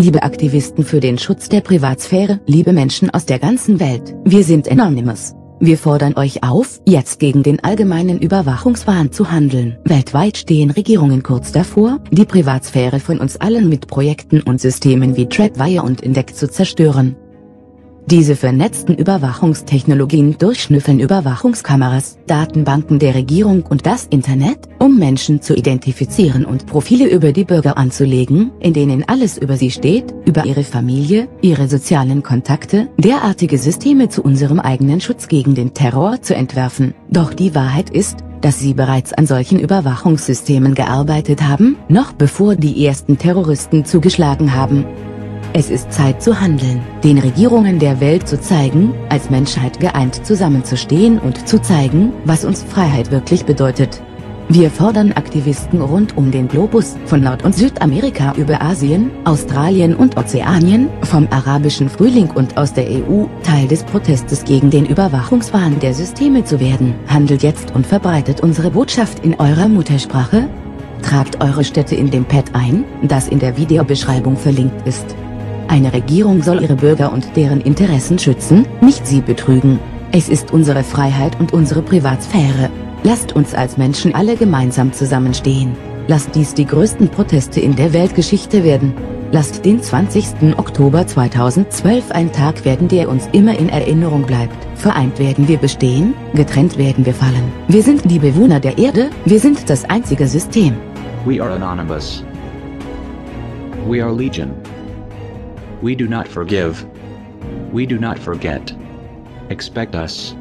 Liebe Aktivisten für den Schutz der Privatsphäre, liebe Menschen aus der ganzen Welt, wir sind Anonymous. Wir fordern euch auf, jetzt gegen den allgemeinen Überwachungswahn zu handeln. Weltweit stehen Regierungen kurz davor, die Privatsphäre von uns allen mit Projekten und Systemen wie Trapwire und Index zu zerstören. Diese vernetzten Überwachungstechnologien durchschnüffeln Überwachungskameras, Datenbanken der Regierung und das Internet, um Menschen zu identifizieren und Profile über die Bürger anzulegen, in denen alles über sie steht, über ihre Familie, ihre sozialen Kontakte, derartige Systeme zu unserem eigenen Schutz gegen den Terror zu entwerfen. Doch die Wahrheit ist, dass sie bereits an solchen Überwachungssystemen gearbeitet haben, noch bevor die ersten Terroristen zugeschlagen haben. Es ist Zeit zu handeln, den Regierungen der Welt zu zeigen, als Menschheit geeint zusammenzustehen und zu zeigen, was uns Freiheit wirklich bedeutet. Wir fordern Aktivisten rund um den Globus, von Nord- und Südamerika über Asien, Australien und Ozeanien, vom arabischen Frühling und aus der EU, Teil des Protestes gegen den Überwachungswahn der Systeme zu werden. Handelt jetzt und verbreitet unsere Botschaft in eurer Muttersprache. Tragt eure Städte in dem Pad ein, das in der Videobeschreibung verlinkt ist. Eine Regierung soll ihre Bürger und deren Interessen schützen, nicht sie betrügen. Es ist unsere Freiheit und unsere Privatsphäre. Lasst uns als Menschen alle gemeinsam zusammenstehen. Lasst dies die größten Proteste in der Weltgeschichte werden. Lasst den 20. Oktober 2012 ein Tag werden, der uns immer in Erinnerung bleibt. Vereint werden wir bestehen, getrennt werden wir fallen. Wir sind die Bewohner der Erde, wir sind das einzige System. We are anonymous. We are legion. We do not forgive. We do not forget. Expect us.